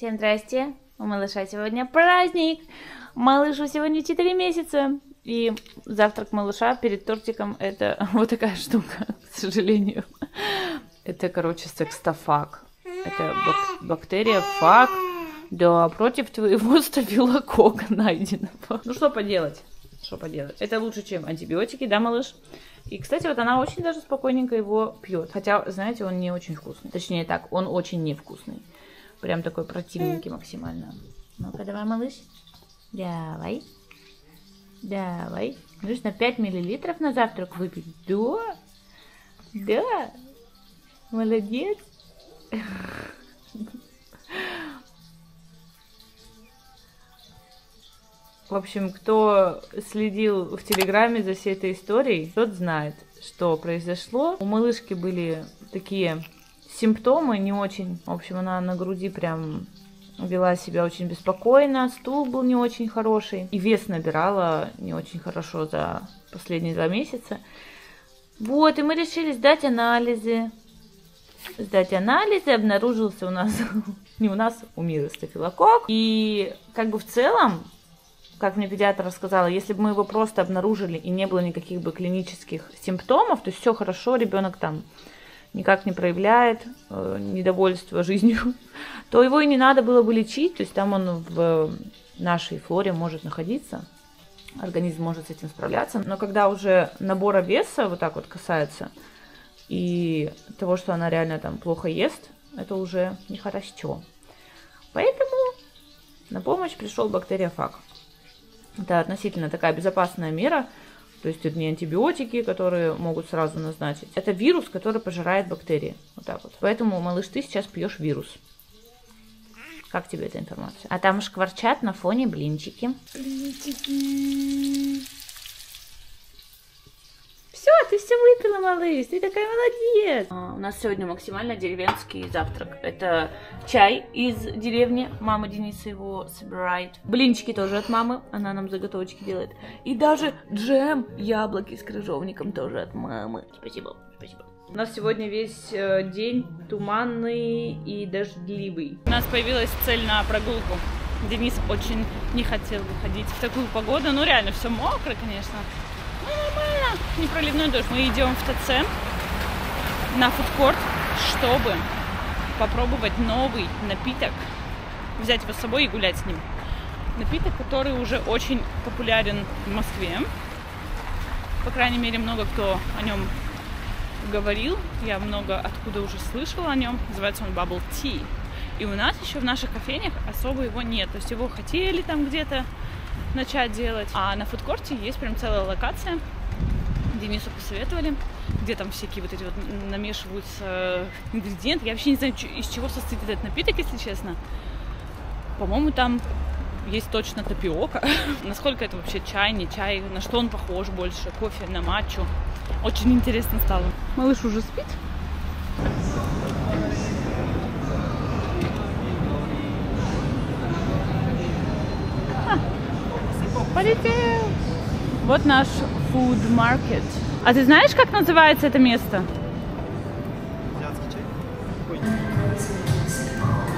Всем здрасте. У малыша сегодня праздник. Малышу сегодня 4 месяца. И завтрак малыша перед тортиком это вот такая штука, к сожалению. Это, короче, секстофаг. Это бак- бактерия фаг. Да, против твоего стафилокока найденного. Ну что поделать? Что поделать? Это лучше, чем антибиотики, да, малыш? И, кстати, вот она очень даже спокойненько его пьет. Хотя, знаете, он не очень вкусный. Точнее так, он очень невкусный. Прям такой противненький максимально. Ну-ка, давай, малыш. Давай. Давай. Нужно 5 миллилитров на завтрак выпить. Да. Да. Молодец. В общем, кто следил в Телеграме за всей этой историей, тот знает, что произошло. У малышки были такие симптомы не очень. В общем, она на груди прям вела себя очень беспокойно, стул был не очень хороший, и вес набирала не очень хорошо за последние два месяца. Вот, и мы решили сдать анализы. Сдать анализы, обнаружился у нас, не у нас, у Миры стафилококк. И как бы в целом, как мне педиатр рассказала, если бы мы его просто обнаружили и не было никаких бы клинических симптомов, то все хорошо, ребенок там никак не проявляет э, недовольство жизнью, то его и не надо было бы лечить, то есть там он в нашей флоре может находиться, организм может с этим справляться, но когда уже набора веса вот так вот касается и того, что она реально там плохо ест, это уже нехорошо. Поэтому на помощь пришел бактериофаг. Это относительно такая безопасная мера, то есть это не антибиотики, которые могут сразу назначить. Это вирус, который пожирает бактерии. Вот так вот. Поэтому, малыш, ты сейчас пьешь вирус. Как тебе эта информация? А там шкварчат на фоне блинчики. Блинчики. Все, ты все выпила, малыш, ты такая молодец. А, у нас сегодня максимально деревенский завтрак. Это чай из деревни, мама Дениса его собирает. Блинчики тоже от мамы, она нам заготовочки делает. И даже джем, яблоки с крыжовником тоже от мамы. Спасибо, спасибо. У нас сегодня весь э, день туманный и дождливый. У нас появилась цель на прогулку. Денис очень не хотел выходить в такую погоду. Ну, реально, все мокро, конечно. Ну, нормально. Не проливной дождь. Мы идем в ТЦ на фудкорт, чтобы попробовать новый напиток, взять его с собой и гулять с ним. Напиток, который уже очень популярен в Москве. По крайней мере, много кто о нем говорил. Я много откуда уже слышала о нем. Называется он Bubble Tea. И у нас еще в наших кофейнях особо его нет. То есть его хотели там где-то начать делать. А на фудкорте есть прям целая локация. Денису посоветовали, где там всякие вот эти вот намешиваются ингредиенты. Я вообще не знаю, из чего состоит этот напиток, если честно. По-моему, там есть точно тапиока. Насколько это вообще чай, не чай, на что он похож больше, кофе, на матчу. Очень интересно стало. Малыш уже спит. Полетел! Вот наш food market. А ты знаешь, как называется это место?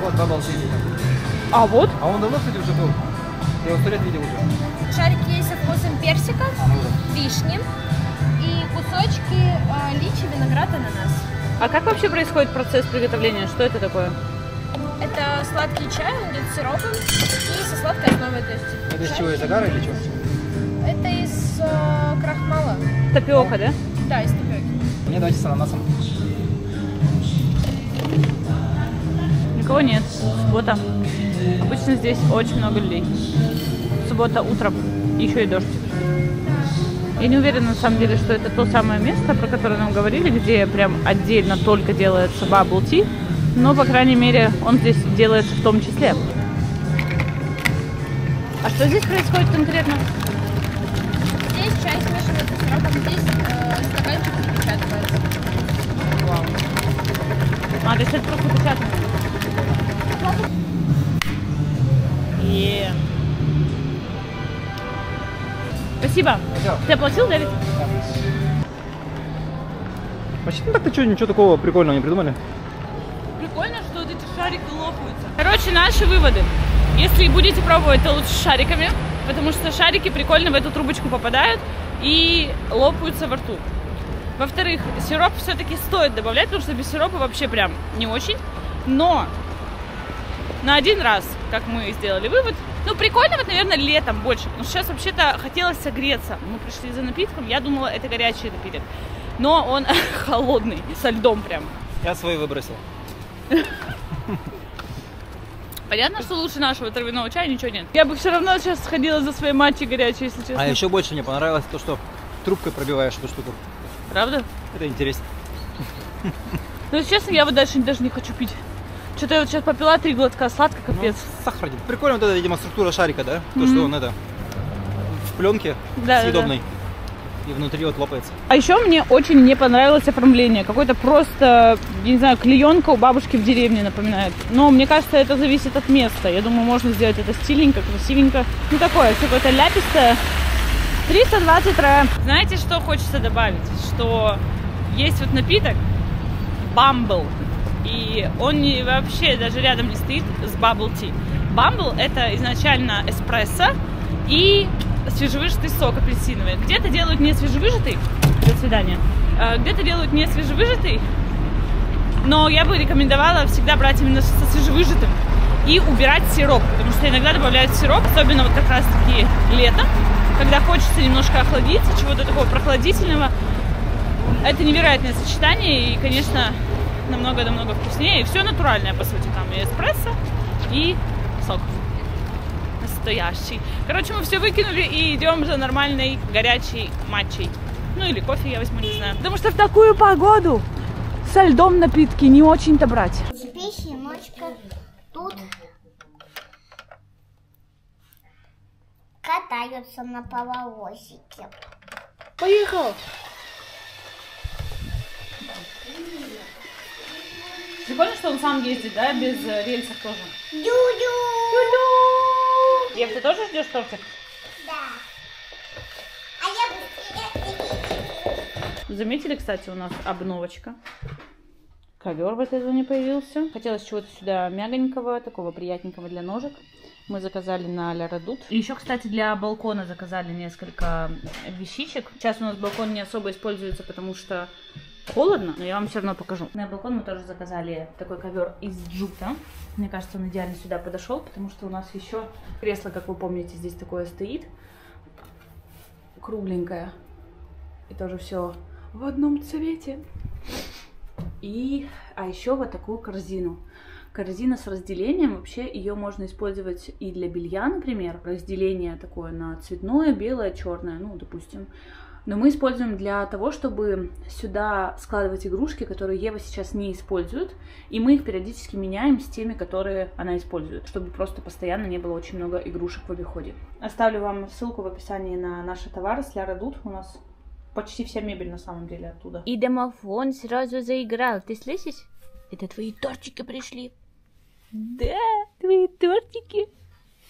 Вот, бабл А вот? А он давно, кстати, уже был? Я его сто лет видел уже. Шарики есть со вкусом персика, вишни и кусочки э, личи, виноград, ананас. А как вообще происходит процесс приготовления? Что это такое? Это сладкий чай, он идет с сиропом и со сладкой основой. То есть Это из чай- чего, из агара или что? Это из э, крахмала. Тапиока, да? Да, из тапиоки. Мне давайте с ананасом. Никого нет. Суббота. Обычно здесь очень много людей. Суббота утром. Еще и дождь. Я не уверена, на самом деле, что это то самое место, про которое нам говорили, где прям отдельно только делается bubble tea. Но, по крайней мере, он здесь делается в том числе. А что здесь происходит конкретно? Здесь чай смешивается с сиропом, здесь э, стаканчик запечатывается. А, то есть это просто печатано. Е. Спасибо. Всё. Ты оплатил, Давид? Почти ну так-то что, ничего такого прикольного не придумали? Шарики лопаются. Короче, наши выводы. Если будете пробовать, то лучше шариками, потому что шарики прикольно в эту трубочку попадают и лопаются во рту. Во-вторых, сироп все-таки стоит добавлять, потому что без сиропа вообще прям не очень. Но на один раз, как мы сделали вывод, ну, прикольно вот, наверное, летом больше, потому что сейчас вообще-то хотелось согреться. Мы пришли за напитком, я думала, это горячий напиток. Но он холодный, со льдом прям. Я свой выбросил. Понятно, что лучше нашего травяного чая ничего нет. Я бы все равно сейчас сходила за своей матчей горячей, если честно. А еще больше мне понравилось то, что трубкой пробиваешь эту штуку. Правда? Это интересно. Ну, если честно, я вот дальше даже не хочу пить. Что-то я вот сейчас попила три глотка, сладко, капец. Ну, сахар. Прикольно вот эта, видимо, структура шарика, да? То, Мгм. что он это в пленке Да, да, да. И внутри вот лопается. А еще мне очень не понравилось оформление. Какое-то просто, не знаю, клеенка у бабушки в деревне напоминает. Но мне кажется, это зависит от места. Я думаю, можно сделать это стильненько, красивенько. Ну такое, все какое-то ляпистое. 320 ре. Знаете, что хочется добавить? Что есть вот напиток Bumble. И он не, вообще даже рядом не стоит с Bubble Tea. Bumble это изначально эспрессо и свежевыжатый сок апельсиновый. Где-то делают не свежевыжатый. До свидания. Э, Где-то делают не свежевыжатый. Но я бы рекомендовала всегда брать именно со свежевыжатым и убирать сироп, потому что иногда добавляют сироп, особенно вот как раз таки летом, когда хочется немножко охладиться, чего-то такого прохладительного. Это невероятное сочетание и, конечно, намного-намного вкуснее. И все натуральное, по сути, там и эспрессо, и сок настоящий. Короче, мы все выкинули и идем за нормальной горячей матчей. Ну или кофе я возьму, не знаю. Потому что в такую погоду со льдом напитки не очень-то брать. Теперь тут катаются на паровозике. Поехал! Прикольно, что он сам ездит, да, без э, рельсов тоже. Дю-дю! Ев, ты тоже ждешь тортик? Да. А я. Заметили, кстати, у нас обновочка. Ковер в этой зоне появился. Хотелось чего-то сюда мягонького, такого приятненького для ножек. Мы заказали на Ля Редут. И еще, кстати, для балкона заказали несколько вещичек. Сейчас у нас балкон не особо используется, потому что холодно, но я вам все равно покажу. На балкон мы тоже заказали такой ковер из джута. Мне кажется, он идеально сюда подошел, потому что у нас еще кресло, как вы помните, здесь такое стоит. Кругленькое. И тоже все в одном цвете. И, а еще вот такую корзину. Корзина с разделением, вообще ее можно использовать и для белья, например, разделение такое на цветное, белое, черное, ну, допустим. Но мы используем для того, чтобы сюда складывать игрушки, которые Ева сейчас не использует, и мы их периодически меняем с теми, которые она использует, чтобы просто постоянно не было очень много игрушек в обиходе. Оставлю вам ссылку в описании на наши товары с Ляра Дуд. У нас почти вся мебель на самом деле оттуда. И домофон сразу заиграл. Ты слышишь? Это твои тортики пришли. Да, твои тортики.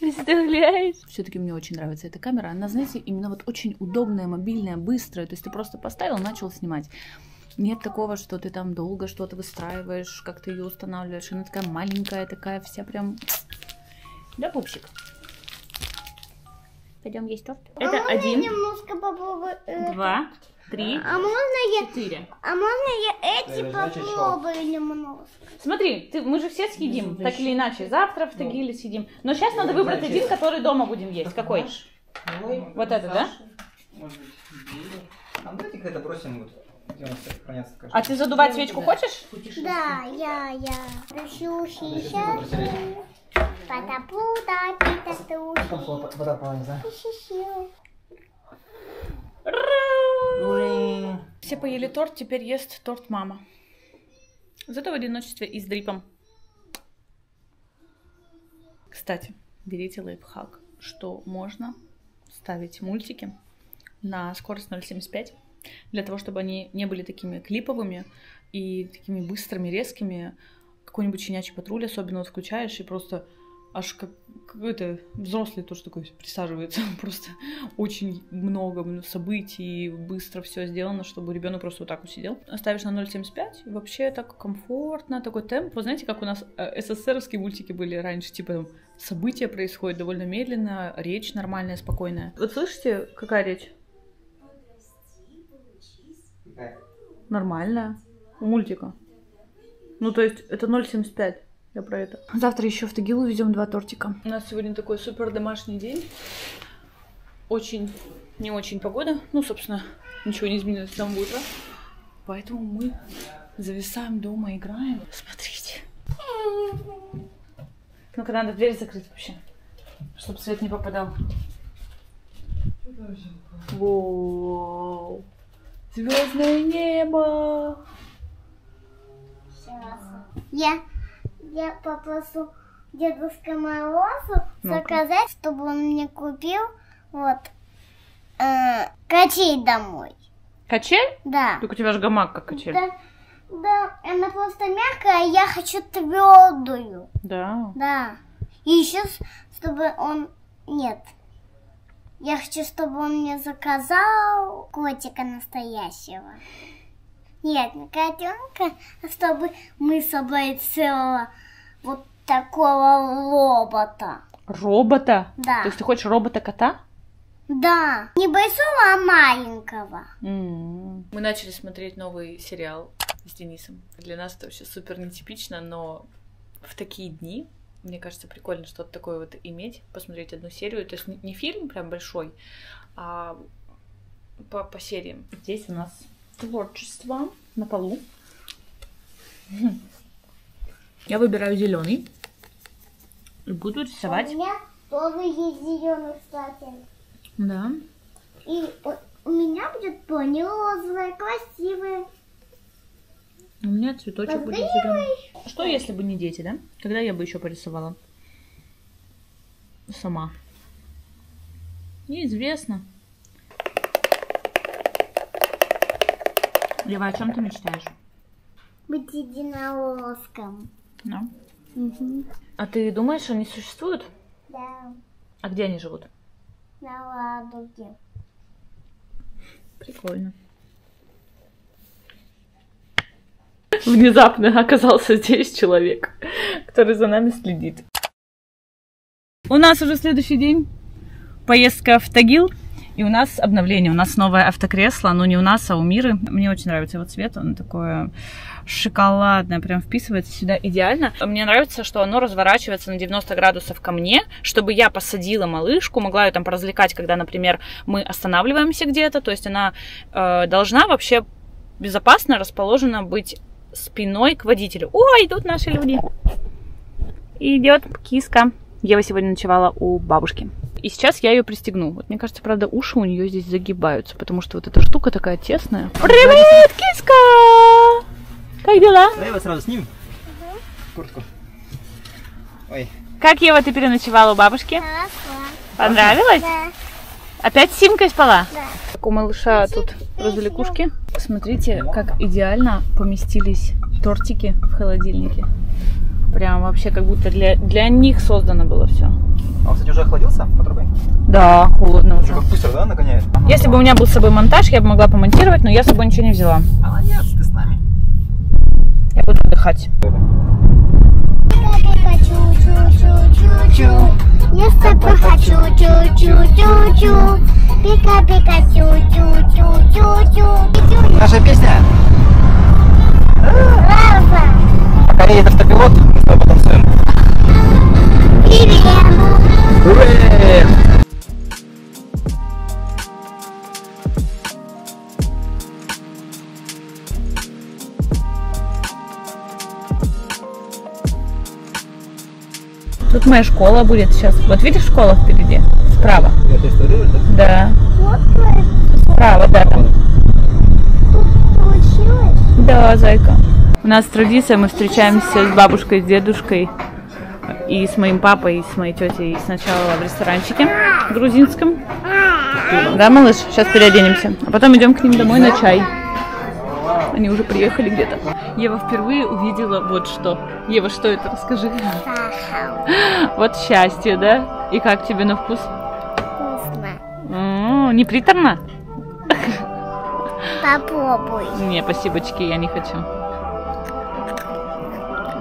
Представляешь? Все-таки мне очень нравится эта камера. Она, знаете, именно вот очень удобная, мобильная, быстрая. То есть ты просто поставил, начал снимать. Нет такого, что ты там долго что-то выстраиваешь, как ты ее устанавливаешь. Она такая маленькая, такая вся прям... Да, пупсик. Пойдем есть торт. а Это один, немножко попробую? э, два, три, А можно я, четыре. а можно я эти попробую немножко? Смотри, ты, мы же все съедим, так или иначе. Завтра в Тагиле съедим. Но сейчас надо выбрать один, который дома будем есть. Какой? Вот это, да? А давайте когда бросим, вот. А ты задувать свечку хочешь? Да, я, я. Люшу сейчас. Пата-пута, пита-туши. Вода полная, да? Все поели торт, теперь ест торт мама. Зато в одиночестве и с дрипом. Кстати, берите лайфхак, что можно ставить мультики на скорость 0.75, для того, чтобы они не были такими клиповыми и такими быстрыми, резкими. Какой-нибудь щенячий патруль особенно вот включаешь и просто аж как какой-то взрослый тоже такой присаживается. Просто очень много событий, быстро все сделано, чтобы ребенок просто вот так вот сидел. Ставишь на 0,75, и вообще так комфортно, такой темп. Вы знаете, как у нас э, СССРовские мультики были раньше, типа там события происходят довольно медленно, речь нормальная, спокойная. Вот слышите, какая речь? Нормальная. У мультика. Ну, то есть, это 0,75. Я про это. Завтра еще в Тагил увезем два тортика. У нас сегодня такой супер домашний день. Очень, не очень погода. Ну, собственно, ничего не изменилось с самого утра. Поэтому мы зависаем дома, играем. Смотрите. Ну-ка, надо дверь закрыть вообще, чтобы свет не попадал. Воу. Звездное небо. Я, я попрошу Дедушка Морозу Ну-ка. заказать, чтобы он мне купил вот э, качель домой. Качель? Да. Так у тебя же гамак как качель. Да, да, она просто мягкая, а я хочу твердую. Да. Да. И еще, чтобы он... Нет. Я хочу, чтобы он мне заказал котика настоящего. Нет, не котенка, а чтобы мы собрали целого вот такого робота. Робота? Да. То есть ты хочешь робота-кота? Да. Не большого, а маленького. Мы начали смотреть новый сериал с Денисом. Для нас это вообще супер нетипично, но в такие дни, мне кажется, прикольно что-то такое вот иметь, посмотреть одну серию. То есть не- не фильм прям большой, а по, по сериям. Здесь у нас творчество на полу. Я выбираю зеленый и буду рисовать. У меня тоже есть зеленый, кстати. Да. И у, меня будет пони розовая, красивая. У меня цветочек будет зеленый. Что если бы не дети, да? Когда я бы еще порисовала? Сама. Неизвестно. Ева, о чем ты мечтаешь? Быть единоросском. Да. А ты думаешь, они существуют? Да, А где они живут? на ладуге. Прикольно. Внезапно оказался здесь человек, который за нами следит. У нас уже следующий день. Поездка в Тагил. И у нас обновление. У нас новое автокресло. Но не у нас, а у Миры. Мне очень нравится его цвет. Он такое шоколадное. Прям вписывается сюда идеально. Мне нравится, что оно разворачивается на 90 градусов ко мне, чтобы я посадила малышку, могла ее там поразвлекать, когда, например, мы останавливаемся где-то. То есть она э, должна вообще безопасно расположена быть спиной к водителю. Ой, идут наши люди. Идет киска. Ева сегодня ночевала у бабушки. И сейчас я ее пристегну. Вот мне кажется, правда, уши у нее здесь загибаются, потому что вот эта штука такая тесная. Привет, киска! Как дела? Давай его сразу снимем. Куртку. Ой, Как, Ева, ты переночевала у бабушки? Хорошо. Понравилось? Да. Опять с Симкой спала? Да. Как у малыша тут развлекушки. Смотрите, как идеально поместились тортики в холодильнике. Прям вообще как будто для, для них создано было все. а он, кстати, уже охладился под рукой? Да, холодно Уже как быстро, да, нагоняет? Если бы у меня был с собой монтаж, я бы могла помонтировать, но я с собой ничего не взяла. Молодец, ты с нами. Я буду отдыхать. Я с тобой хочу. Наша песня. Лава. Пока едет автопилот, мы с тобой потанцуем. Привет. Уэ! Тут моя школа будет сейчас. Вот видишь школа впереди? Справа. Это история, да? Да. Справа, да, там. Получилось? Да, зайка. У нас традиция, мы встречаемся с бабушкой, с дедушкой и с моим папой, и с моей тетей сначала в ресторанчике грузинском. Да, малыш? Сейчас переоденемся. А потом идем к ним домой на чай. Они уже приехали где-то. Ева впервые увидела вот что. Ева, что это? Расскажи. Вот счастье, да? И как тебе на вкус? Вкусно. М, Не приторно? Попробуй. Не, спасибочки, я не хочу.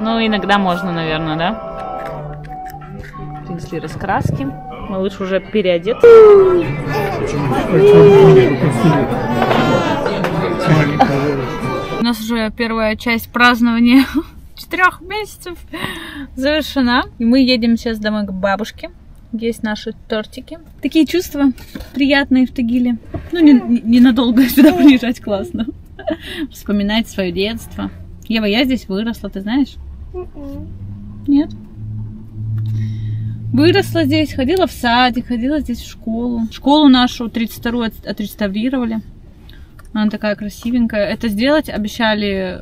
Ну, иногда можно, наверное, да? Принесли раскраски. Малыш уже переодет. У нас уже первая часть празднования четырех месяцев завершена. И мы едем сейчас домой к бабушке. Есть наши тортики. Такие чувства приятные в Тагиле. Ну, не- не- ненадолго сюда приезжать классно. Вспоминать свое детство. Ева, я здесь выросла, ты знаешь? Нет? Выросла здесь, ходила в садик, ходила здесь в школу. Школу нашу 32-ю от- отреставрировали. Она такая красивенькая. Это сделать обещали,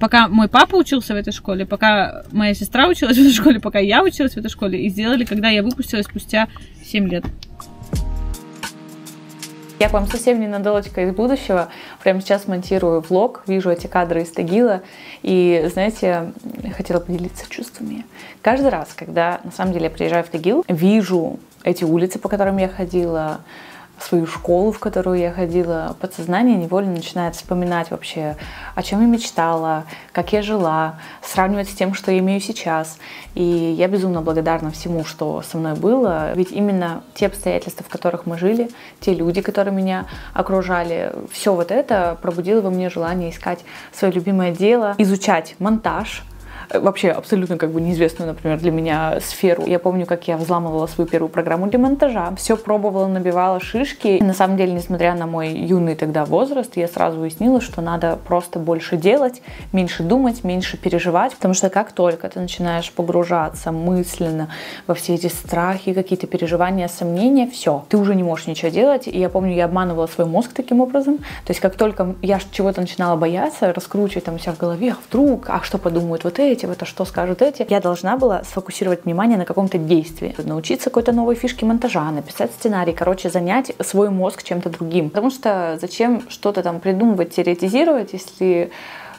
пока мой папа учился в этой школе, пока моя сестра училась в этой школе, пока я училась в этой школе. И сделали, когда я выпустилась спустя 7 лет. Я к вам совсем ненадолочка из будущего. Прямо сейчас монтирую влог, вижу эти кадры из Тагила. И, знаете, хотела поделиться чувствами. Каждый раз, когда на самом деле я приезжаю в Тагил, вижу эти улицы, по которым я ходила, свою школу, в которую я ходила, подсознание невольно начинает вспоминать вообще, о чем я мечтала, как я жила, сравнивать с тем, что я имею сейчас. И я безумно благодарна всему, что со мной было. Ведь именно те обстоятельства, в которых мы жили, те люди, которые меня окружали, все вот это пробудило во мне желание искать свое любимое дело, изучать монтаж, вообще абсолютно как бы неизвестную, например, для меня сферу. Я помню, как я взламывала свою первую программу для монтажа. Все пробовала, набивала шишки. И на самом деле, несмотря на мой юный тогда возраст, я сразу уяснила, что надо просто больше делать, меньше думать, меньше переживать. Потому что как только ты начинаешь погружаться мысленно во все эти страхи, какие-то переживания, сомнения, все, ты уже не можешь ничего делать. И я помню, я обманывала свой мозг таким образом. То есть как только я чего-то начинала бояться, раскручивать там себя в голове, а вдруг, а что подумают вот эти, вот а что скажут эти, я должна была сфокусировать внимание на каком-то действии, научиться какой-то новой фишке монтажа, написать сценарий, короче, занять свой мозг чем-то другим. Потому что зачем что-то там придумывать, теоретизировать, если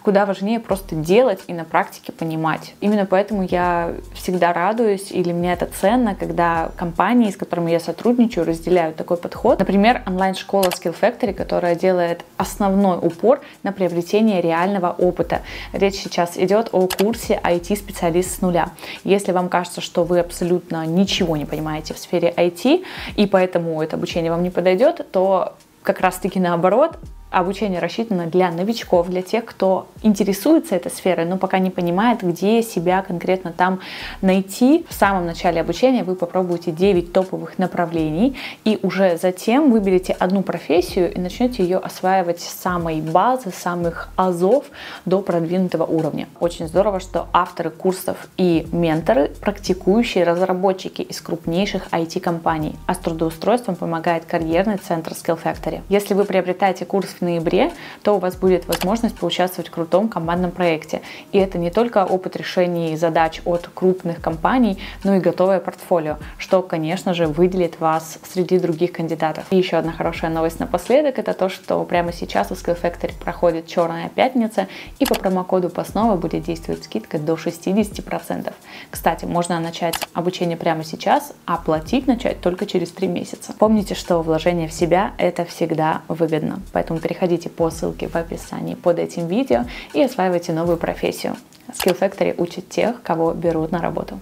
куда важнее просто делать и на практике понимать. Именно поэтому я всегда радуюсь, или мне это ценно, когда компании, с которыми я сотрудничаю, разделяют такой подход. Например, онлайн-школа Skill Factory, которая делает основной упор на приобретение реального опыта. Речь сейчас идет о курсе IT-специалист с нуля. Если вам кажется, что вы абсолютно ничего не понимаете в сфере IT, и поэтому это обучение вам не подойдет, то как раз-таки наоборот, обучение рассчитано для новичков, для тех, кто интересуется этой сферой, но пока не понимает, где себя конкретно там найти. В самом начале обучения вы попробуете 9 топовых направлений, и уже затем выберете одну профессию и начнете ее осваивать с самой базы, самых азов до продвинутого уровня. Очень здорово, что авторы курсов и менторы, практикующие разработчики из крупнейших IT-компаний, а с трудоустройством помогает карьерный центр Skill Factory. Если вы приобретаете курс в ноябре, то у вас будет возможность поучаствовать в крутом командном проекте. И это не только опыт решений задач от крупных компаний, но и готовое портфолио, что, конечно же, выделит вас среди других кандидатов. И еще одна хорошая новость напоследок, это то, что прямо сейчас у Skill Factory проходит Черная пятница, и по промокоду ПАСНОВА будет действовать скидка до 60%. Кстати, можно начать обучение прямо сейчас, а платить начать только через 3 месяца. Помните, что вложение в себя – это всегда выгодно, поэтому переходите по ссылке в описании под этим видео и осваивайте новую профессию. Skill Factory учит тех, кого берут на работу.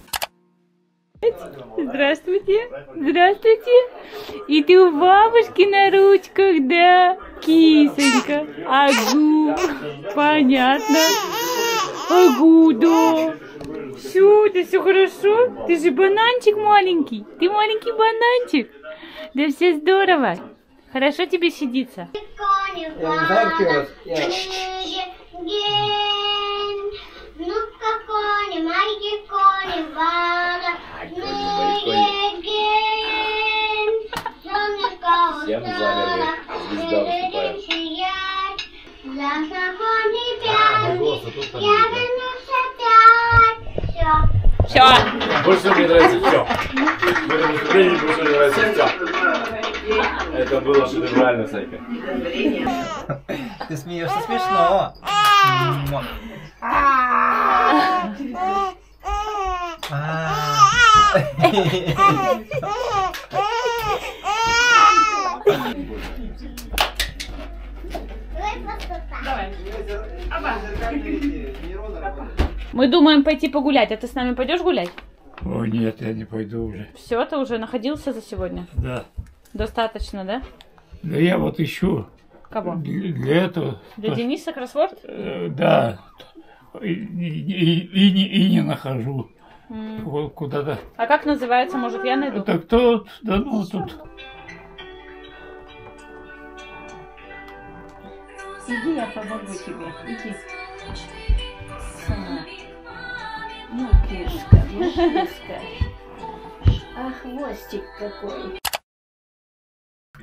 Здравствуйте. Здравствуйте. И ты у бабушки на ручках, да? Кисонька. Агу. Понятно. Агу, да. Все, да все хорошо. Ты же бананчик маленький. Ты маленький бананчик. Да все здорово. Хорошо тебе сидится. Всем замерли. Звезда выступает. А, а. Все. Все. Больше всего мне нравится все. В этом выступлении больше всего мне нравится все. Это было шедеврально, Сайка. Ты смеешься смешно. Мы думаем пойти погулять, а ты с нами пойдешь гулять? О, нет, я не пойду уже. Все, ты уже находился за сегодня? Да. Достаточно, да? Да я вот ищу Кого? для, для этого. Для Дениса кроссворд? Э, да. И, и- и- и не, и не нахожу. Вот Куда-то. А как называется, может, я найду? Это кто? Да ну тут. Иди, я помогу тебе. Иди. Сама. Ну, кишка, кишка. А хвостик какой.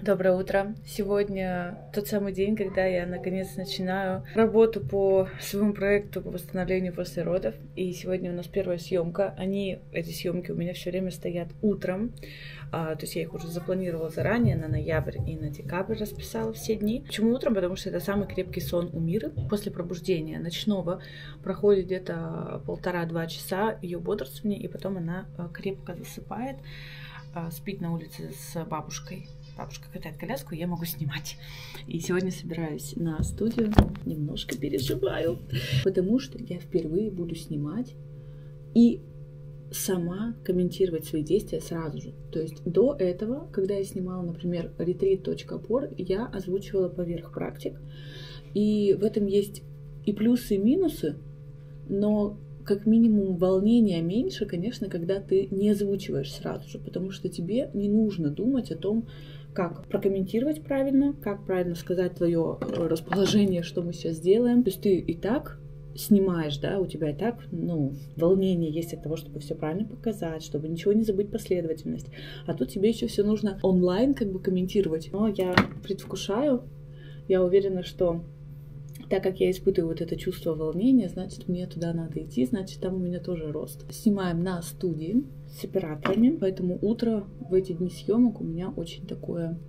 Доброе утро. Сегодня тот самый день, когда я наконец начинаю работу по своему проекту по восстановлению после родов. И сегодня у нас первая съемка. Они, эти съемки у меня все время стоят утром. А, то есть я их уже запланировала заранее на ноябрь и на декабрь расписала все дни. Почему утром? Потому что это самый крепкий сон у Миры. После пробуждения ночного проходит где-то полтора-два часа ее бодрствования, и потом она а, крепко засыпает, а, спит на улице с бабушкой. Бабушка катает коляску, я могу снимать. И сегодня собираюсь на студию. Немножко переживаю, потому что я впервые буду снимать и сама комментировать свои действия сразу же. То есть до этого, когда я снимала, например, retreat.опор, я озвучивала поверх практик. И в этом есть и плюсы, и минусы, но как минимум волнения меньше, конечно, когда ты не озвучиваешь сразу же, потому что тебе не нужно думать о том, как прокомментировать правильно, как правильно сказать твое расположение, что мы сейчас сделаем. То есть ты и так снимаешь, да, у тебя и так, ну, волнение есть от того, чтобы все правильно показать, чтобы ничего не забыть последовательность. А тут тебе еще все нужно онлайн как бы комментировать. Но я предвкушаю, я уверена, что так как я испытываю вот это чувство волнения, значит, мне туда надо идти, значит, там у меня тоже рост. Снимаем на студии с операторами, поэтому утро в эти дни съемок у меня очень такое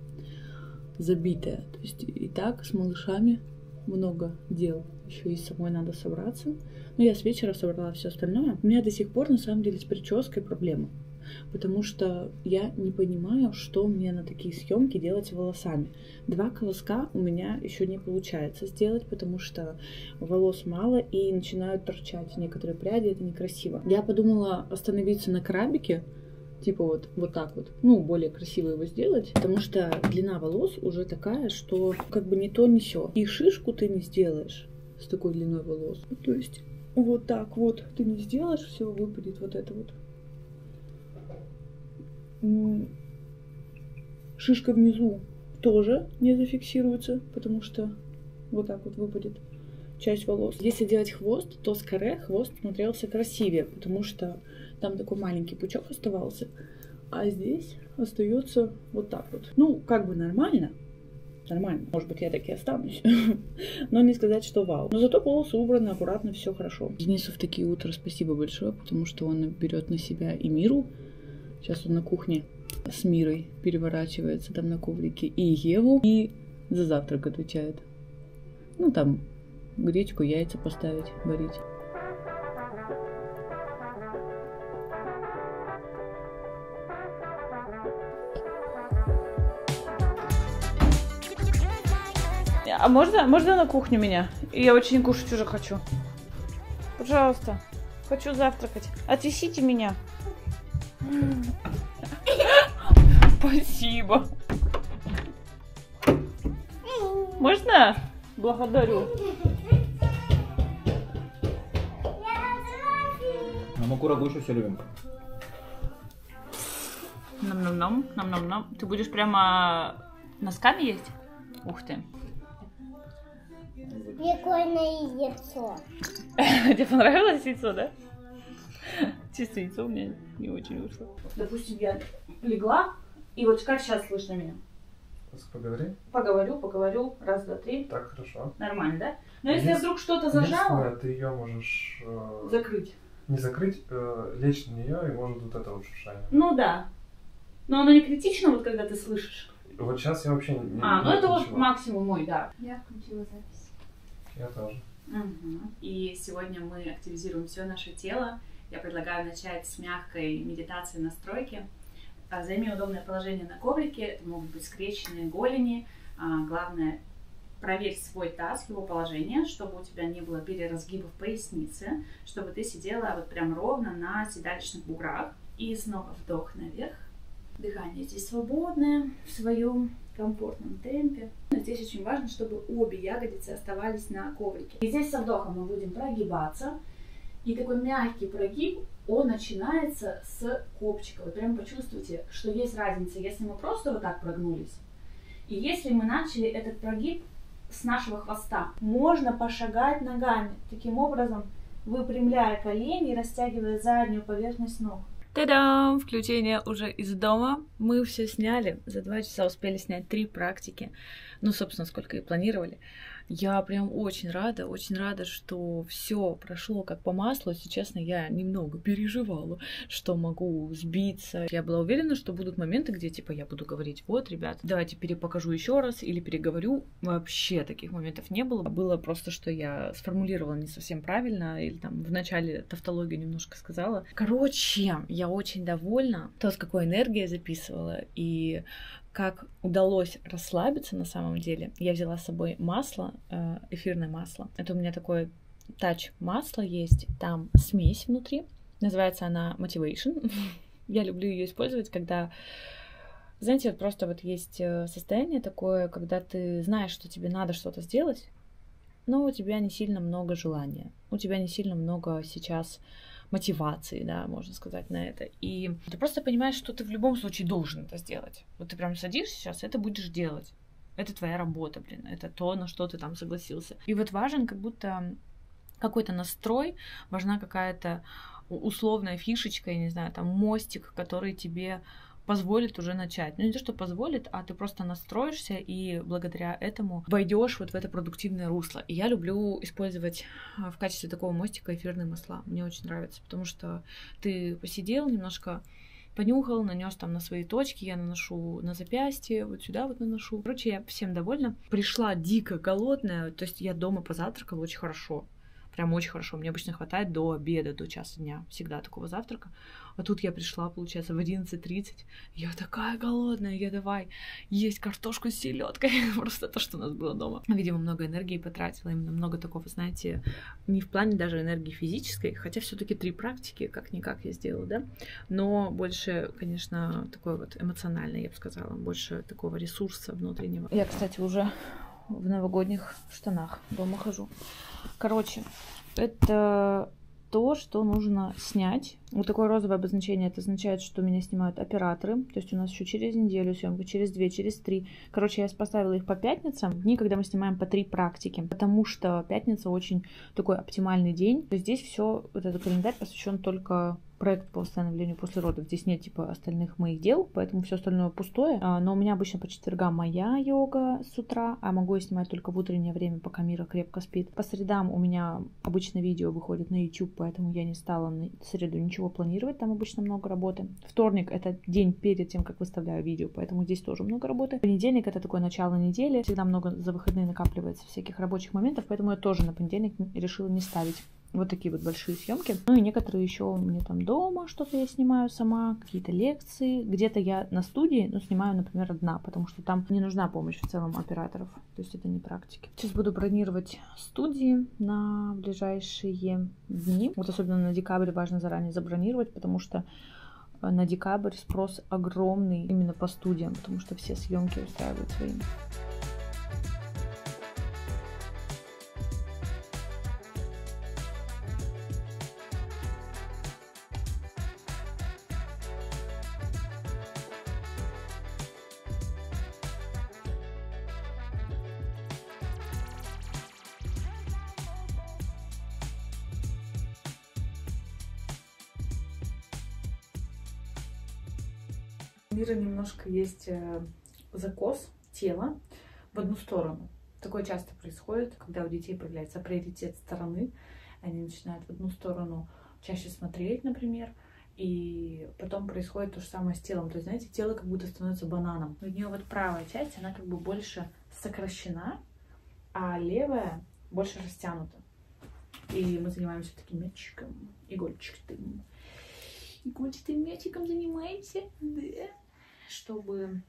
забитое. То есть и так с малышами много дел. Еще и самой надо собраться. Но я с вечера собрала все остальное. У меня до сих пор, на самом деле, с прической проблема. Потому что я не понимаю, что мне на такие съемки делать волосами. Два колоска у меня еще не получается сделать, потому что волос мало и начинают торчать некоторые пряди, это некрасиво. Я подумала остановиться на крабике, типа вот, вот так вот, ну, более красиво его сделать, потому что длина волос уже такая, что как бы не то, не сё. И шишку ты не сделаешь с такой длиной волос. То есть вот так вот ты не сделаешь, все выпадет вот это вот. Шишка внизу тоже не зафиксируется, потому что вот так вот выпадет часть волос. Если делать хвост, то с каре хвост смотрелся красивее, потому что там такой маленький пучок оставался, а здесь остается вот так вот. Ну, как бы нормально, нормально. Может быть, я так и останусь. Но не сказать, что вау. Но зато волосы убраны, аккуратно, все хорошо. Денису в такие утра спасибо большое, потому что он берет на себя и миру. Сейчас он на кухне с Мирой переворачивается там на коврике. И Еву, и за завтрак отвечает. Ну, там, гречку, яйца поставить, варить. А можно, можно на кухню меня? Я очень кушать уже хочу. Пожалуйста. Хочу завтракать. Отвезите меня. Спасибо. Можно? Благодарю. А мы кура больше все любим. Нам-нам-нам, нам-нам-нам. Ты будешь прямо носками есть? Ух ты. Прикольное яйцо. Тебе понравилось яйцо, да? Чисто яйцо у меня не очень вышло. Допустим, я легла, и вот как сейчас слышно меня? Поговори. Поговорю, поговорю, раз, два, три. Так, хорошо. Нормально, да? Но если я вдруг что-то зажала, Единственное, ты ее можешь э, закрыть. не закрыть, э, лечь на нее, и может вот это вот шуршание. Ну да. Но оно не критично, вот когда ты слышишь. Вот сейчас я вообще не А, ну это вот ничего. максимум мой, да. Я включила запись. Я тоже. Мгм. И сегодня мы активизируем все наше тело. Я предлагаю начать с мягкой медитации настройки. А, Займи удобное положение на коврике. Это могут быть скрещенные голени. А, Главное, проверь свой таз, его положение, чтобы у тебя не было переразгибов поясницы, чтобы ты сидела вот прям ровно на седалищных буграх. И снова вдох наверх. Дыхание здесь свободное, в своем комфортном темпе. Но Здесь очень важно, чтобы обе ягодицы оставались на коврике. И здесь со вдохом мы будем прогибаться. И такой мягкий прогиб, он начинается с копчика. Вы прям почувствуйте, что есть разница, если мы просто вот так прогнулись, и если мы начали этот прогиб с нашего хвоста. Можно пошагать ногами, таким образом выпрямляя колени и растягивая заднюю поверхность ног. Та-дам! Включение уже из дома. Мы все сняли. За два часа успели снять три практики. Ну, собственно, сколько и планировали. Я прям очень рада, очень рада, что все прошло как по маслу. Если честно, я немного переживала, что могу сбиться. Я была уверена, что будут моменты, где типа я буду говорить, вот, ребят, давайте перепокажу еще раз или переговорю. Вообще таких моментов не было. Было просто, что я сформулировала не совсем правильно или там в начале тавтологию немножко сказала. Короче, я очень довольна то, с какой энергией я записывала и как удалось расслабиться на самом деле. Я взяла с собой масло, э, эфирное масло. Это у меня такое тач масло есть, там смесь внутри. Называется она Motivation. Я люблю ее использовать, когда знаете, вот просто вот есть э, состояние такое, когда ты знаешь, что тебе надо что-то сделать, но у тебя не сильно много желания, у тебя не сильно много сейчас мотивации, да, можно сказать, на это. И ты просто понимаешь, что ты в любом случае должен это сделать. Вот ты прям садишься сейчас, это будешь делать. Это твоя работа, блин, это то, на что ты там согласился. И вот важен как будто какой-то настрой, важна какая-то условная фишечка, я не знаю, там мостик, который тебе позволит уже начать. Ну не то, что позволит, а ты просто настроишься и благодаря этому войдешь вот в это продуктивное русло. И я люблю использовать а, в качестве такого мостика эфирные масла. Мне очень нравится, потому что ты посидел немножко понюхал, нанес там на свои точки, я наношу на запястье, вот сюда вот наношу. Короче, я всем довольна. Пришла дико голодная, то есть я дома позавтракала очень хорошо. Прям очень хорошо. Мне обычно хватает до обеда, до часа дня. Всегда такого завтрака. А тут я пришла, получается, в 11.30. Я такая голодная, я давай есть картошку с селедкой. Просто то, что у нас было дома. Видимо, много энергии потратила. Именно много такого, знаете, не в плане даже энергии физической. Хотя все таки три практики, как-никак я сделала, да? Но больше, конечно, такой вот эмоциональный, я бы сказала. Больше такого ресурса внутреннего. Я, кстати, уже в новогодних штанах дома хожу. Короче, это то, что нужно снять. Вот такое розовое обозначение, это означает, что меня снимают операторы. То есть у нас еще через неделю съемка, через две, через три. Короче, я поставила их по пятницам, дни, когда мы снимаем по три практики, потому что пятница очень такой оптимальный день. То есть здесь все, вот этот календарь посвящен только проект по восстановлению после родов. Здесь нет типа остальных моих дел, поэтому все остальное пустое. А, но у меня обычно по четвергам моя йога с утра, а могу я снимать только в утреннее время, пока Мира крепко спит. По средам у меня обычно видео выходит на YouTube, поэтому я не стала на среду ничего планировать, там обычно много работы. Вторник это день перед тем, как выставляю видео, поэтому здесь тоже много работы. Понедельник это такое начало недели, всегда много за выходные накапливается всяких рабочих моментов, поэтому я тоже на понедельник решила не ставить вот такие вот большие съемки. Ну и некоторые еще мне там дома что-то я снимаю сама, какие-то лекции. Где-то я на студии, но снимаю, например, одна, потому что там не нужна помощь в целом операторов. То есть это не практики. Сейчас буду бронировать студии на ближайшие дни. Вот особенно на декабрь важно заранее забронировать, потому что э, на декабрь спрос огромный именно по студиям, потому что все съемки устраивают свои. Есть э, закос тела в одну сторону. Такое часто происходит, когда у детей появляется приоритет стороны. Они начинают в одну сторону чаще смотреть, например, и потом происходит то же самое с телом. То есть, знаете, тело как будто становится бананом. У нее вот правая часть, она как бы больше сокращена, а левая больше растянута. И мы занимаемся таким мячиком, игольчатым. Игольчатым мячиком занимаемся, да. Чтобы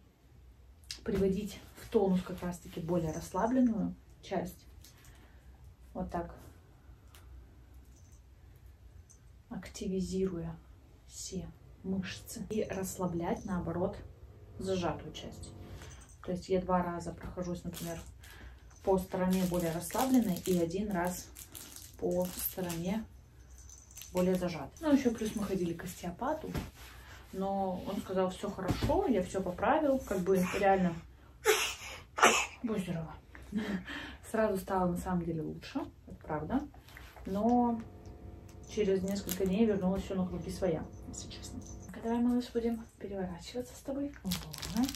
приводить в тонус как раз-таки более расслабленную часть. Вот так. Активизируя все мышцы. И расслаблять, наоборот, зажатую часть. То есть я два раза прохожусь, например, по стороне более расслабленной и один раз по стороне более зажатой. Ну, еще плюс мы ходили к остеопату, но он сказал, все хорошо, я все поправил, как бы реально, будь здорова. Сразу стало на самом деле лучше, это правда, но через несколько дней вернулось все на круги своя, если честно. Давай, малыш, будем переворачиваться с тобой. Вот.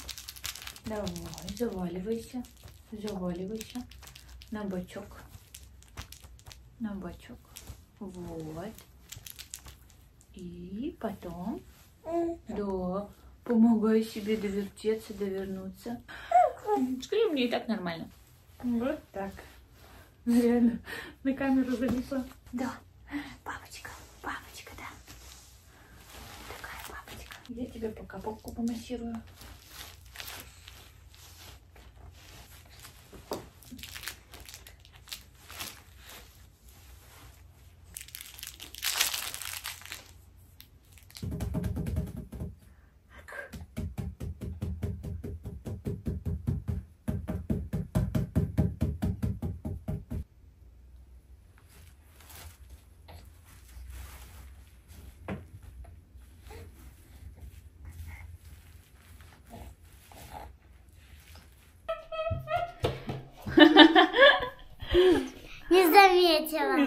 Давай, заваливайся, заваливайся на бочок, на бочок. Вот. И потом, да, помогай себе довертеться, довернуться. Скорее, мне и так нормально. Вот так. Реально, на камеру залипла. Да, папочка, папочка, да. Такая папочка. Я тебе пока попку помассирую.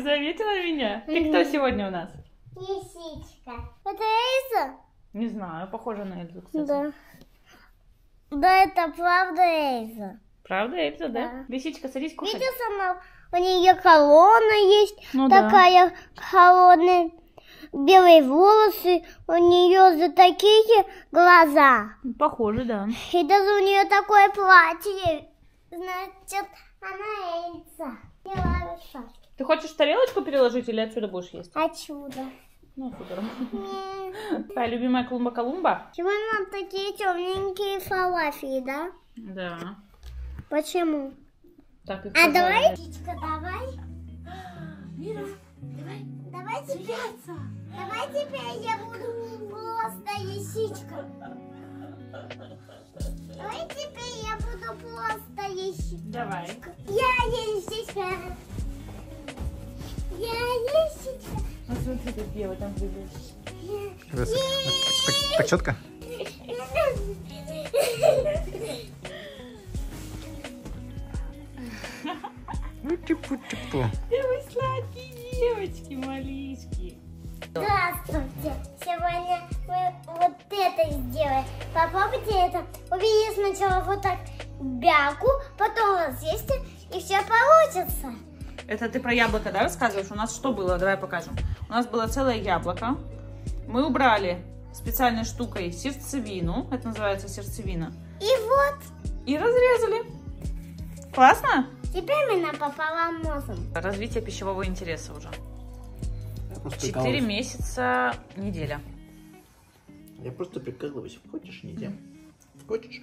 Заметила. Меня? Ты кто сегодня у нас? Лисичка. Это Эльза? Не знаю, похожа на Эльзу, кстати. Да. Да, это правда Эльза. Правда, Эльза, да? Да. Лисичка, садись кушать. Видишь, сама, у нее корона есть, Ну да. такая холодная, белые волосы, у нее за такие глаза. Похоже, да. И даже у нее такое платье. Значит, она Эльза. Белая шапка. Ты хочешь тарелочку переложить или отсюда будешь есть? Отсюда. Ну, супер. Твоя любимая клумба-колумба? Почему нам такие темненькие фалафели, да? Да. Почему? Так их А давай, Птичка, давай. Мира, давай, давай теперь. Давай теперь я буду просто лисичка. Давай теперь я буду просто лисичка. Давай. Я лисичка. Я лисичка. Ну, смотри, какие вы там выглядишь. Почетка? Пу-типу-типу. Да вы сладкие девочки, малышки. Здравствуйте! Сегодня мы вот это сделаем. Попробуйте это. Увидите сначала вот так бяку, потом съесть, и все получится. Это ты про яблоко, да, рассказываешь? У нас что было? Давай покажем. У нас было целое яблоко. Мы убрали специальной штукой сердцевину. Это называется сердцевина. И вот, И разрезали. Классно? теперь мы напополам мозом. Развитие пищевого интереса уже. Четыре месяца, неделя. Я просто прикалываюсь. Хочешь, не тем? Хочешь?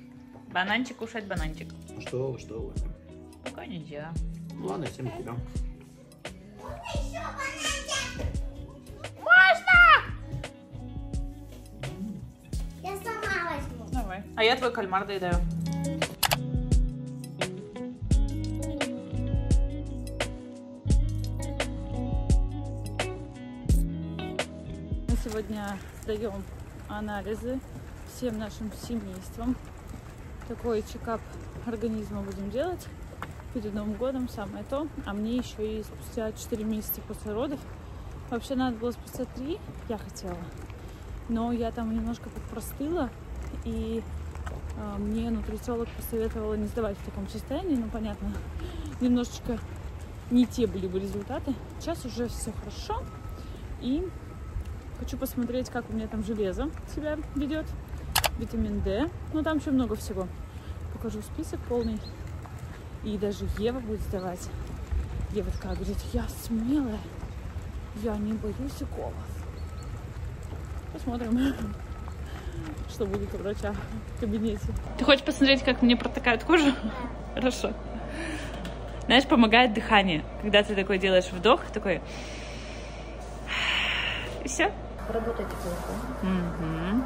Бананчик кушать, бананчик. Ну Что вы, что вы. Пока нельзя. Ну ладно, всем тебя. Я сама возьму. Давай. А я твой кальмар доедаю. Мы сегодня сдаем анализы всем нашим семействам. Такой чекап организма будем делать перед Новым годом, самое то. А мне еще и спустя 4 месяца после родов. Вообще надо было спустя 3, я хотела. Но я там немножко подпростыла, и а, мне нутрициолог посоветовала не сдавать в таком состоянии, ну понятно, немножечко не те были бы результаты. Сейчас уже все хорошо, и хочу посмотреть, как у меня там железо себя ведет, витамин D, ну там еще много всего. Покажу список полный, и даже Ева будет сдавать. Ева такая говорит, я смелая, Я не боюсь уколов. Посмотрим, что будет у врача в кабинете. Ты хочешь посмотреть, как мне протыкают кожу? Хорошо. Знаешь, помогает дыхание. Когда ты такой делаешь вдох, такой... И все. Работайте плохо. Мгм.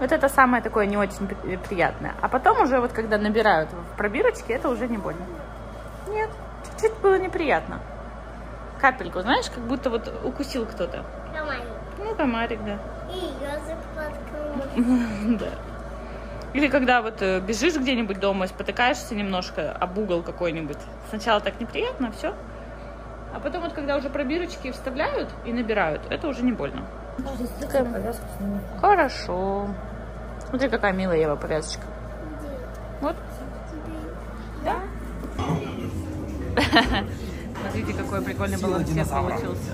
Вот это самое такое не очень при- приятное. А потом уже вот когда набирают в пробирочки, это уже не больно. Нет, чуть-чуть было неприятно. Капельку, знаешь, как будто вот укусил кто-то. Комарик. Ну, комарик, да. И язык подкрыл. Да. Или когда вот э, бежишь где-нибудь дома, и спотыкаешься немножко об угол какой-нибудь. Сначала так неприятно, все. А потом вот когда уже пробирочки вставляют и набирают, это уже не больно. Хорошо. Смотри, какая милая Ева повязочка. Вот. Да. Смотрите, какой прикольный балансир получился.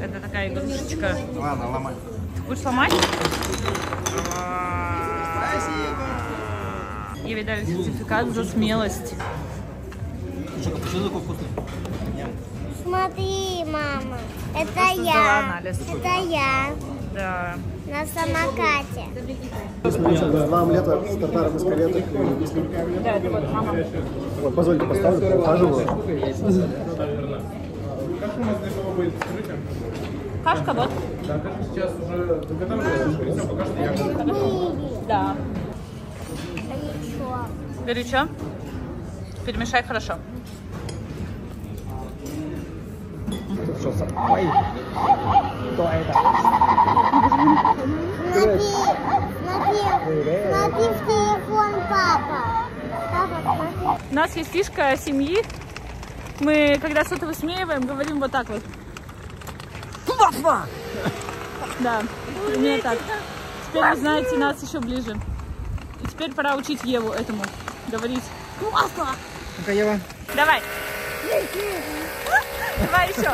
Это такая игрушечка. Ладно, ломай. Ты будешь ломать? Еве дали сертификат за смелость. Слушай, капучино такой вкусный. Смотри, мама. Это я. Это я. Да. На самокате. Два омлета с тартаром из креветок и виски. Да, это вот мама. Вот, позвольте, поставлю, ухаживаю. Кашка вот. Да. Горячо. Горячо? Перемешай хорошо. Что, сам? Ой. Кто это? Смотри, смотри, смотри в телефон, папа. Папа, смотри. У нас есть фишка семьи. Мы, когда что-то высмеиваем, говорим вот так вот. Да, именно так. Теперь вы знаете нас еще ближе. И теперь пора учить Еву этому говорить. Ну-ка, Ева. Давай. Давай еще.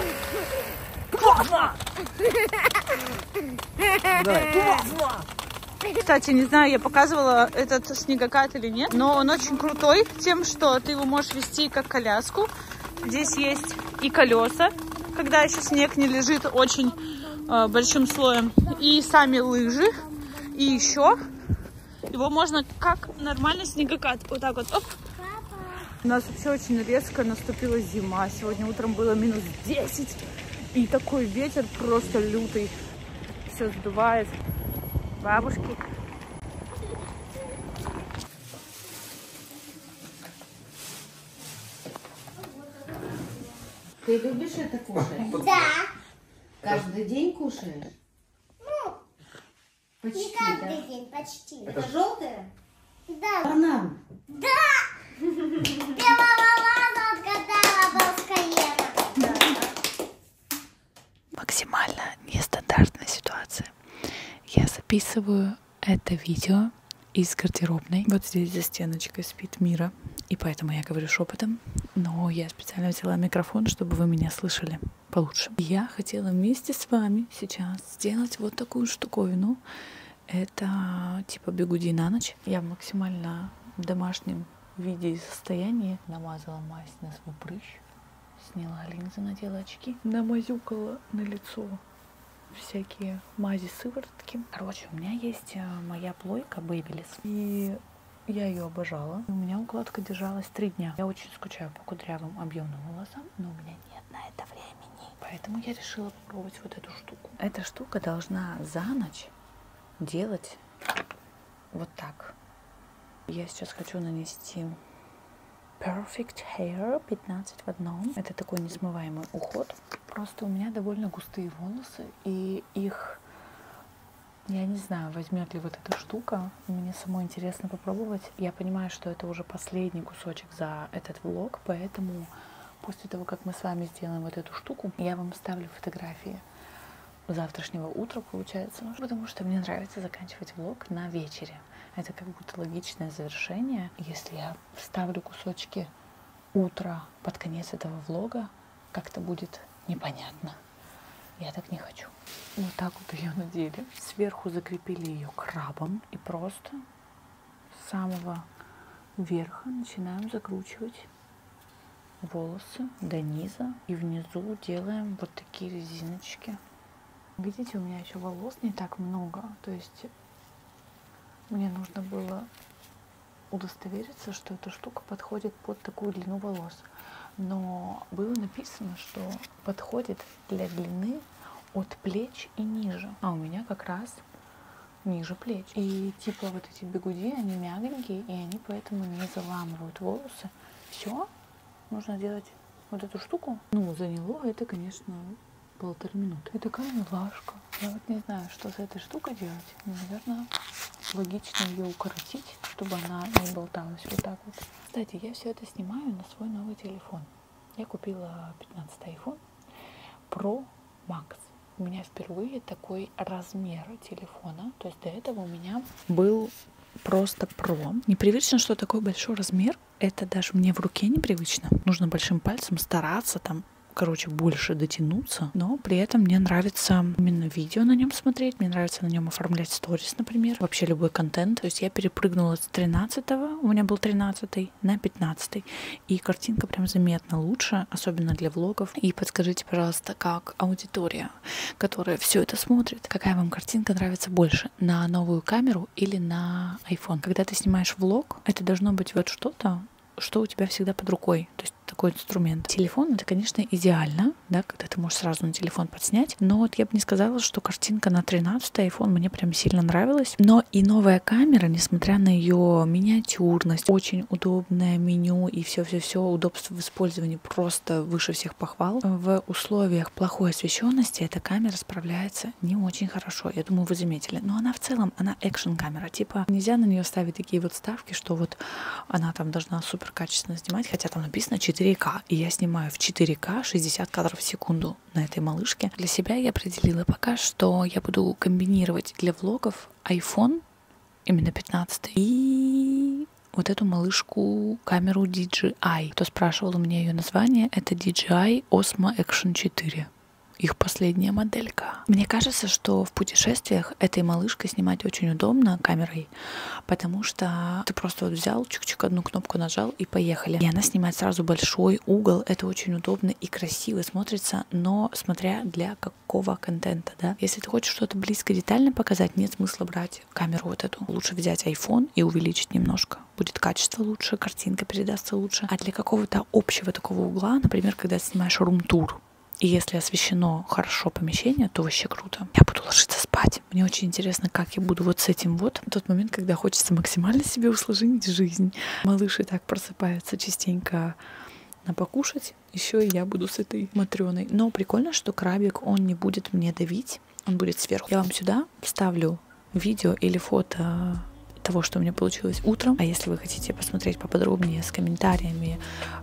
Кстати, не знаю, я показывала этот снегокат или нет, но он очень крутой тем, что ты его можешь вести как коляску. Здесь есть и колеса, когда еще снег не лежит очень э, большим слоем, и сами лыжи, и еще его можно как нормальный снегокат, вот так вот, оп, у нас вообще очень резко наступила зима. Сегодня утром было минус 10. И такой ветер просто лютый. Все сдувает. Бабушки. Ты любишь это кушать? Да. Каждый день кушаешь? Ну, не Почти, каждый да? день, почти. Это желтое? Да. Банан. Да! Первого раза отгадала Балскаена. максимально нестандартная ситуация. Я записываю это видео из гардеробной. Вот здесь за стеночкой спит Мира, и поэтому я говорю шепотом. Но я специально взяла микрофон, чтобы вы меня слышали получше. Я хотела вместе с вами сейчас сделать вот такую штуковину. Это типа бегуди на ночь. Я в максимально домашнем виде и состоянии намазала мазь на свой прыщ, сняла линзы, надела очки, намазюкала на лицо всякие мази, сыворотки. Короче, у меня есть э, моя плойка Babyliss, и я ее обожала. У меня укладка держалась три дня. Я очень скучаю по кудрявым объемным волосам, но у меня нет на это времени. Поэтому я решила попробовать вот эту штуку. Эта штука должна за ночь делать вот так. Я сейчас хочу нанести Perfect Hair 15 в одном. Это такой несмываемый уход. Просто у меня довольно густые волосы, и их Я не знаю, возьмет ли вот эта штука. Мне самой интересно попробовать. Я понимаю, что это уже последний кусочек за этот влог, поэтому после того, как мы с вами сделаем вот эту штуку, я вам ставлю фотографии завтрашнего утра, получается, потому что мне нравится заканчивать влог на вечере. Это как будто логичное завершение. Если я вставлю кусочки утра под конец этого влога, как-то будет непонятно. Я так не хочу. Вот так вот ее надели. Сверху закрепили ее крабом и просто с самого верха начинаем закручивать волосы до низа и внизу делаем вот такие резиночки. Видите, у меня еще волос не так много, то есть мне нужно было удостовериться, что эта штука подходит под такую длину волос но было написано, что подходит для длины от плеч и ниже. А у меня как раз ниже плеч. И типа вот эти бегуди, они мягенькие, и они поэтому не заламывают волосы. Все, нужно делать вот эту штуку. Ну, заняло это, конечно, полторы минуты. И такая милашка. Я вот не знаю, что с этой штукой делать. Наверное, логично ее укоротить, чтобы она не болталась вот так вот. Кстати, я все это снимаю на свой новый телефон. Я купила 15 iPhone Pro Max. У меня впервые такой размер телефона. То есть до этого у меня был просто Pro. Непривычно, что такой большой размер. Это даже мне в руке непривычно. Нужно большим пальцем стараться там короче, больше дотянуться, но при этом мне нравится именно видео на нем смотреть, мне нравится на нем оформлять сторис, например, вообще любой контент. То есть я перепрыгнула с 13 у меня был 13 на 15 и картинка прям заметно лучше, особенно для влогов. И подскажите, пожалуйста, как аудитория, которая все это смотрит, какая вам картинка нравится больше, на новую камеру или на iPhone? Когда ты снимаешь влог, это должно быть вот что-то, что у тебя всегда под рукой. То есть такой инструмент. Телефон это, конечно, идеально, да, когда ты можешь сразу на телефон подснять. Но вот я бы не сказала, что картинка на 13 iPhone мне прям сильно нравилась. Но и новая камера, несмотря на ее миниатюрность, очень удобное меню и все-все-все, удобство в использовании просто выше всех похвал. В условиях плохой освещенности эта камера справляется не очень хорошо. Я думаю, вы заметили. Но она в целом, она экшен камера. Типа нельзя на нее ставить такие вот ставки, что вот она там должна супер качественно снимать, хотя там написано 4 4К. И я снимаю в 4К 60 кадров в секунду на этой малышке. Для себя я определила пока, что я буду комбинировать для влогов iPhone, именно 15 и вот эту малышку камеру DJI. Кто спрашивал у меня ее название, это DJI Osmo Action 4 их последняя моделька. Мне кажется, что в путешествиях этой малышкой снимать очень удобно камерой, потому что ты просто вот взял, чик-чик, одну кнопку нажал и поехали. И она снимает сразу большой угол, это очень удобно и красиво смотрится, но смотря для какого контента, да. Если ты хочешь что-то близко детально показать, нет смысла брать камеру вот эту. Лучше взять iPhone и увеличить немножко. Будет качество лучше, картинка передастся лучше. А для какого-то общего такого угла, например, когда снимаешь рум-тур, и если освещено хорошо помещение, то вообще круто. Я буду ложиться спать. Мне очень интересно, как я буду вот с этим вот. В тот момент, когда хочется максимально себе усложнить жизнь. Малыши так просыпаются частенько на покушать. Еще и я буду с этой матреной. Но прикольно, что крабик, он не будет мне давить. Он будет сверху. Я вам сюда вставлю видео или фото того, что у меня получилось утром. А если вы хотите посмотреть поподробнее с комментариями,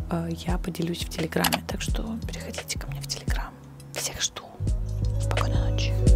э, я поделюсь в Телеграме. Так что переходите ко мне в Телеграм. Всех жду. Спокойной ночи.